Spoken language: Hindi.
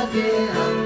Again.